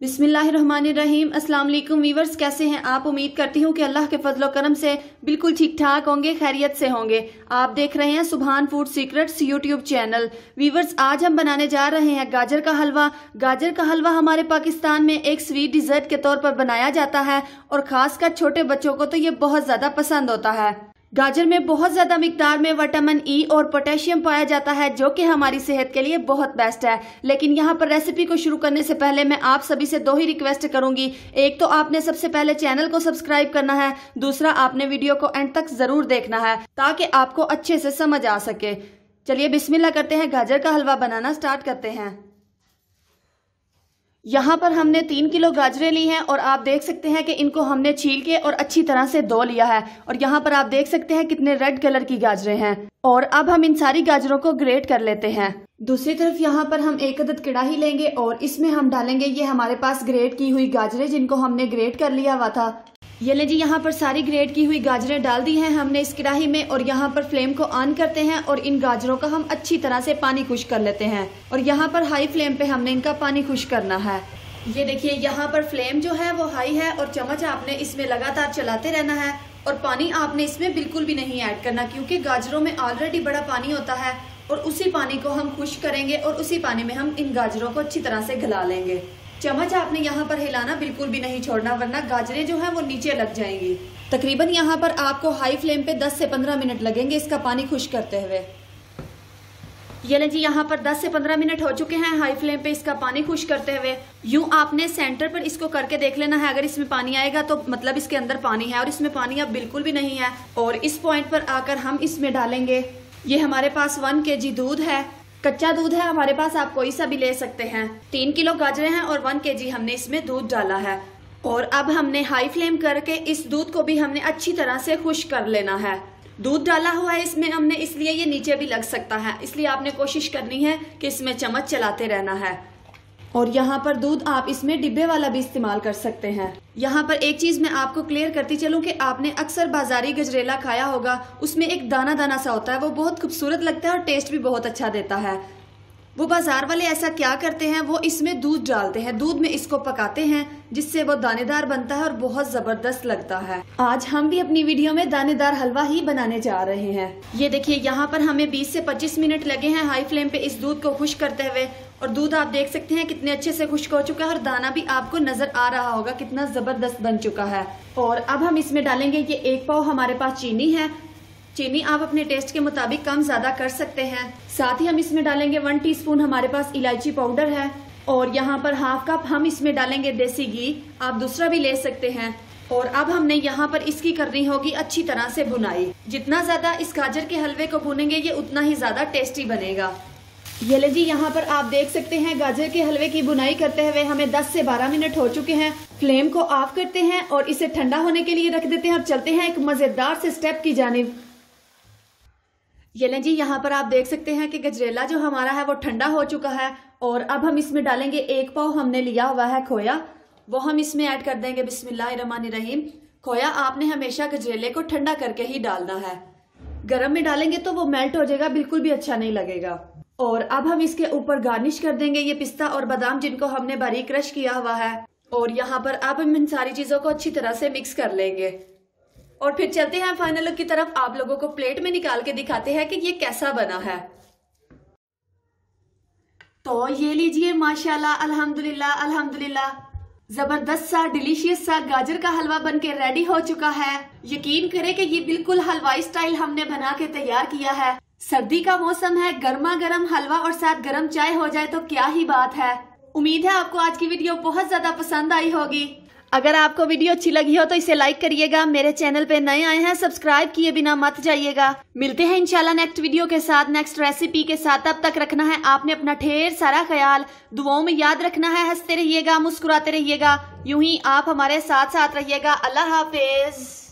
अस्सलाम वालेकुम वीवर्स, कैसे हैं आप? उम्मीद करती हूँ कि अल्लाह के फजलो करम से बिल्कुल ठीक ठाक होंगे, खैरियत से होंगे। आप देख रहे हैं Subhan food secrets YouTube channel. Viewers, आज हम बनाने जा रहे हैं गाजर का हलवा। गाजर का हलवा हमारे पाकिस्तान में एक स्वीट डिजर्ट के तौर पर बनाया जाता है और खासकर छोटे बच्चों को तो ये बहुत ज़्यादा पसंद होता है। गाजर में बहुत ज़्यादा मिकदार में विटामिन ई e और पोटेशियम पाया जाता है, जो कि हमारी सेहत के लिए बहुत बेस्ट है। लेकिन यहाँ पर रेसिपी को शुरू करने से पहले मैं आप सभी से दो ही रिक्वेस्ट करूँगी। एक तो आपने सबसे पहले चैनल को सब्सक्राइब करना है, दूसरा आपने वीडियो को एंड तक ज़रूर देखना है, ताकि आपको अच्छे से समझ आ सके। चलिए बिस्मिल्ला करते हैं, गाजर का हलवा बनाना स्टार्ट करते हैं। यहाँ पर हमने तीन किलो गाजरें ली हैं और आप देख सकते हैं कि इनको हमने छील के और अच्छी तरह से धो लिया है। और यहाँ पर आप देख सकते हैं कितने रेड कलर की गाजरें हैं। और अब हम इन सारी गाजरों को ग्रेट कर लेते हैं। दूसरी तरफ़ यहाँ पर हम एक अदद कड़ाही लेंगे और इसमें हम डालेंगे ये हमारे पास ग्रेट की हुई गाजरें जिनको हमने ग्रेट कर लिया हुआ था। ये ले जी यहाँ पर सारी ग्रेट की हुई गाजरें डाल दी हैं हमने इस कढ़ाई में और यहाँ पर फ्लेम को ऑन करते हैं और इन गाजरों का हम अच्छी तरह से पानी खुश कर लेते हैं और यहाँ पर हाई फ्लेम पे हमने इनका पानी खुश करना है। ये देखिए यहाँ पर फ्लेम जो है वो हाई है और चम्मच आपने इसमें लगातार चलाते रहना है और पानी आपने इसमें बिल्कुल भी नहीं ऐड करना क्योंकि गाजरों में ऑलरेडी बड़ा पानी होता है और उसी पानी को हम खुश करेंगे और उसी पानी में हम इन गाजरों को अच्छी तरह से गला लेंगे। चम्मच आपने यहाँ पर हिलाना बिल्कुल भी नहीं छोड़ना, वरना गाजरें जो है वो नीचे लग जाएँगी। तकरीबन यहाँ पर आपको हाई फ्लेम पे 10 से 15 मिनट लगेंगे इसका पानी खुश करते हुए। ये लें जी, यहाँ पर 10 से 15 मिनट हो चुके हैं हाई फ्लेम पे इसका पानी खुश करते हुए। यूँ आपने सेंटर पर इसको करके देख लेना है, अगर इसमें पानी आएगा तो मतलब इसके अंदर पानी है और इसमें पानी अब बिल्कुल भी नहीं है। और इस पॉइंट पर आकर हम इसमें डालेंगे। ये हमारे पास वन के जी दूध है। कच्चा दूध है, हमारे पास आप कोई सा भी ले सकते हैं। तीन किलो गाजरे हैं और वन के जी हमने इसमें दूध डाला है। और अब हमने हाई फ्लेम करके इस दूध को भी हमने अच्छी तरह से खुश कर लेना है। दूध डाला हुआ है इसमें हमने, इसलिए ये नीचे भी लग सकता है। इसलिए आपने कोशिश करनी है कि इसमें चम्मच चलाते रहना है। और यहाँ पर दूध आप इसमें डिब्बे वाला भी इस्तेमाल कर सकते हैं। यहाँ पर एक चीज़ मैं आपको क्लियर करती चलूँ कि आपने अक्सर बाजारी गजरेला खाया होगा, उसमें एक दाना दाना सा होता है, वो बहुत खूबसूरत लगता है और टेस्ट भी बहुत अच्छा देता है। वो बाज़ार वाले ऐसा क्या करते हैं? वो इसमें दूध डालते हैं, दूध में इसको पकाते हैं, जिससे वो दानेदार बनता है और बहुत ज़बरदस्त लगता है। आज हम भी अपनी वीडियो में दानेदार हलवा ही बनाने जा रहे हैं। ये देखिए, यहाँ पर हमें 20 से 25 मिनट लगे हैं हाई फ्लेम पे इस दूध को खुश करते हुए। और दूध आप देख सकते हैं कितने अच्छे से खुश्क हो चुका है और दाना भी आपको नज़र आ रहा होगा, कितना ज़बरदस्त बन चुका है। और अब हम इसमें डालेंगे, ये एक पाव हमारे पास चीनी है। चीनी आप अपने टेस्ट के मुताबिक कम ज़्यादा कर सकते हैं। साथ ही हम इसमें डालेंगे वन टीस्पून हमारे पास इलायची पाउडर है। और यहाँ पर हाफ़ कप हम इसमें डालेंगे देसी घी। आप दूसरा भी ले सकते हैं। और अब हमने यहाँ पर इसकी करनी होगी अच्छी तरह से बुनाई जितना ज़्यादा इस गाजर के हलवे को भुनेंगे, ये उतना ही ज़्यादा टेस्टी बनेगा। ये ले जी, यहाँ पर आप देख सकते हैं, गाजर के हलवे की बुनाई करते हुए हमें 10 से 12 मिनट हो चुके हैं। फ्लेम को ऑफ़ करते हैं और इसे ठंडा होने के लिए रख देते हैं। अब चलते हैं एक मज़ेदार से स्टेप की जानिब। ये लें जी, यहाँ पर आप देख सकते हैं कि गजरेला जो हमारा है, वो ठंडा हो चुका है और अब हम इसमें डालेंगे एक पाव हमने लिया हुआ है खोया। वो हम इसमें ऐड कर देंगे, बिस्मिल्लाहिर्रहमानिर्रहीम। खोया आपने हमेशा गजरेले को ठंडा करके ही डालना है। गर्म में डालेंगे तो वो मेल्ट हो जाएगा, बिल्कुल भी अच्छा नहीं लगेगा। और अब हम इसके ऊपर गार्निश कर देंगे ये पिस्ता और बादाम जिनको हमने बारीक क्रश किया हुआ है। और यहाँ पर अब हम इन सारी चीज़ों को अच्छी तरह से मिक्स कर लेंगे। और फिर चलते हैं फाइनल लुक की तरफ़। आप लोगों को प्लेट में निकाल के दिखाते हैं कि ये कैसा बना है। तो ये लीजिए, माशाल्लाह, अल्हम्दुलिल्लाह अल्हम्दुलिल्लाह। ज़बरदस्त सा डिलीशियस सा गाजर का हलवा बन के रेडी हो चुका है। यकीन करें कि ये बिल्कुल हलवाई स्टाइल हमने बना के तैयार किया है। सर्दी का मौसम है गर्मा गर्म हलवा और साथ गर्म चाय हो जाए तो क्या ही बात है। उम्मीद है आपको आज की वीडियो बहुत ज़्यादा पसंद आई होगी। अगर आपको वीडियो अच्छी लगी हो तो इसे लाइक करिएगा। मेरे चैनल पे नए आए हैं सब्सक्राइब किए बिना मत जाइएगा। मिलते हैं इंशाल्लाह नेक्स्ट वीडियो के साथ नेक्स्ट रेसिपी के साथ। अब तक रखना है आपने अपना ढेर सारा ख्याल। दुआओं में याद रखना है, हँसते रहिएगा, मुस्कुराते रहिएगा। यूँ ही आप हमारे साथ साथ रहिएगा। अल्लाह हाफिज।